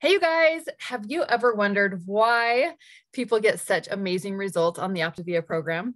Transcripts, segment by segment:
Hey, you guys, have you ever wondered why people get such amazing results on the Optavia program?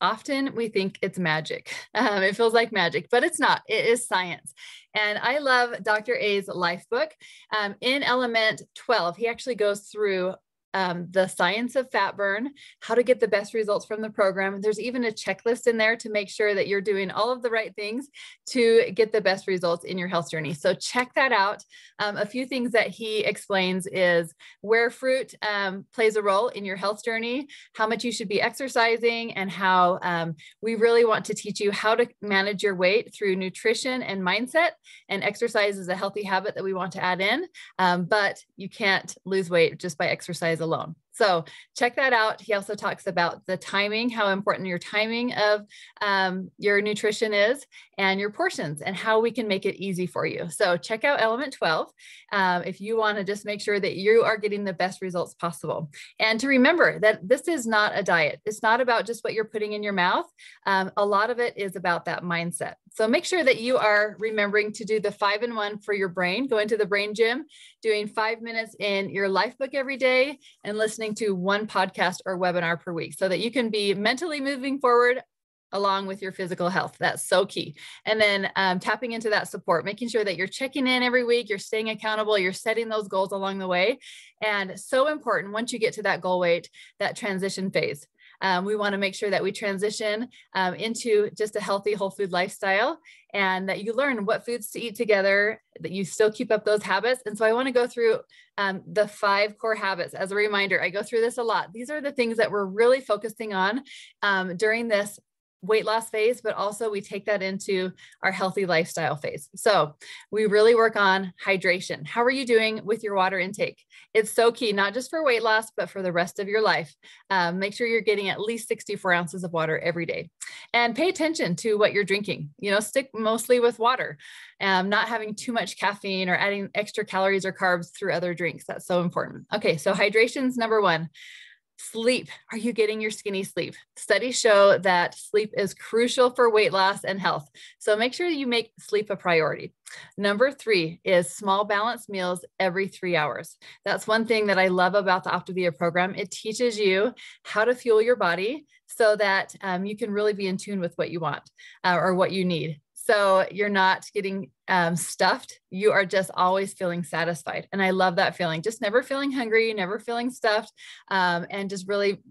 Often we think it's magic. Um, it feels like magic, but it's not. It is science. And I love Dr. A's life book. Um, in Element 12, he actually goes through um, the science of fat burn, how to get the best results from the program. There's even a checklist in there to make sure that you're doing all of the right things to get the best results in your health journey. So check that out. Um, a few things that he explains is where fruit um, plays a role in your health journey, how much you should be exercising, and how um, we really want to teach you how to manage your weight through nutrition and mindset. And exercise is a healthy habit that we want to add in, um, but you can't lose weight just by exercise alone. So check that out. He also talks about the timing, how important your timing of um, your nutrition is and your portions and how we can make it easy for you. So check out Element 12 um, if you want to just make sure that you are getting the best results possible. And to remember that this is not a diet. It's not about just what you're putting in your mouth. Um, a lot of it is about that mindset. So make sure that you are remembering to do the five and one for your brain, go into the brain gym, doing five minutes in your life book every day and listening listening to one podcast or webinar per week so that you can be mentally moving forward along with your physical health. That's so key. And then um, tapping into that support, making sure that you're checking in every week, you're staying accountable, you're setting those goals along the way. And so important once you get to that goal weight, that transition phase. Um, we want to make sure that we transition um, into just a healthy whole food lifestyle and that you learn what foods to eat together, that you still keep up those habits. And so I want to go through um, the five core habits as a reminder. I go through this a lot. These are the things that we're really focusing on um, during this weight loss phase, but also we take that into our healthy lifestyle phase. So we really work on hydration. How are you doing with your water intake? It's so key, not just for weight loss, but for the rest of your life. Um, make sure you're getting at least 64 ounces of water every day and pay attention to what you're drinking. You know, stick mostly with water, um, not having too much caffeine or adding extra calories or carbs through other drinks. That's so important. Okay, so hydration's number one. Sleep. Are you getting your skinny sleep? Studies show that sleep is crucial for weight loss and health. So make sure you make sleep a priority. Number three is small balanced meals every three hours. That's one thing that I love about the Optavia program. It teaches you how to fuel your body so that um, you can really be in tune with what you want uh, or what you need. So you're not getting um, stuffed. You are just always feeling satisfied. And I love that feeling, just never feeling hungry, never feeling stuffed, um, and just really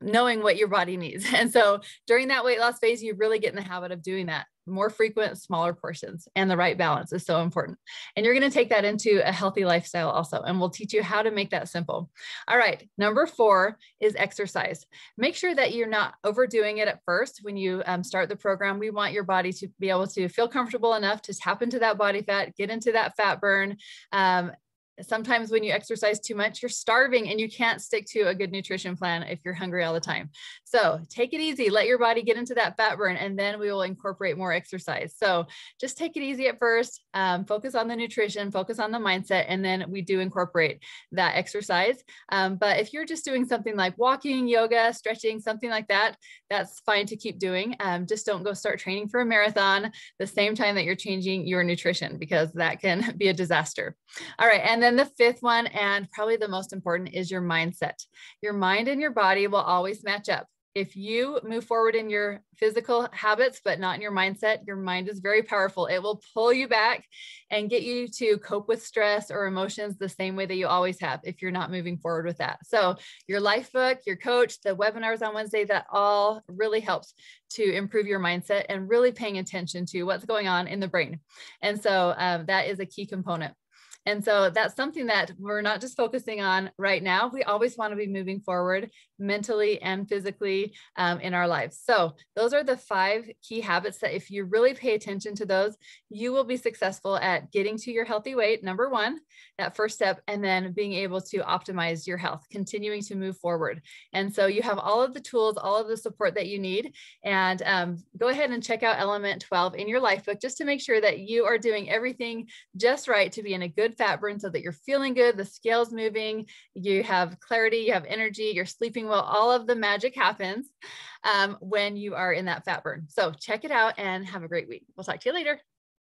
knowing what your body needs. And so during that weight loss phase, you really get in the habit of doing that more frequent, smaller portions, and the right balance is so important. And you're going to take that into a healthy lifestyle also, and we'll teach you how to make that simple. All right, number four is exercise. Make sure that you're not overdoing it at first when you um, start the program. We want your body to be able to feel comfortable enough to tap into that body fat, get into that fat burn, um, sometimes when you exercise too much, you're starving and you can't stick to a good nutrition plan if you're hungry all the time. So take it easy, let your body get into that fat burn, and then we will incorporate more exercise. So just take it easy at first, um, focus on the nutrition, focus on the mindset, and then we do incorporate that exercise. Um, but if you're just doing something like walking, yoga, stretching, something like that, that's fine to keep doing. Um, just don't go start training for a marathon the same time that you're changing your nutrition because that can be a disaster. All right. And then the fifth one, and probably the most important, is your mindset. Your mind and your body will always match up. If you move forward in your physical habits, but not in your mindset, your mind is very powerful. It will pull you back and get you to cope with stress or emotions the same way that you always have if you're not moving forward with that. So, your life book, your coach, the webinars on Wednesday, that all really helps to improve your mindset and really paying attention to what's going on in the brain. And so, um, that is a key component. And so that's something that we're not just focusing on right now. We always want to be moving forward mentally and physically um, in our lives. So those are the five key habits that if you really pay attention to those, you will be successful at getting to your healthy weight. Number one, that first step, and then being able to optimize your health, continuing to move forward. And so you have all of the tools, all of the support that you need. And um, go ahead and check out Element 12 in your life book just to make sure that you are doing everything just right to be in a good fat burn so that you're feeling good, the scale's moving, you have clarity, you have energy, you're sleeping well. All of the magic happens um, when you are in that fat burn. So check it out and have a great week. We'll talk to you later.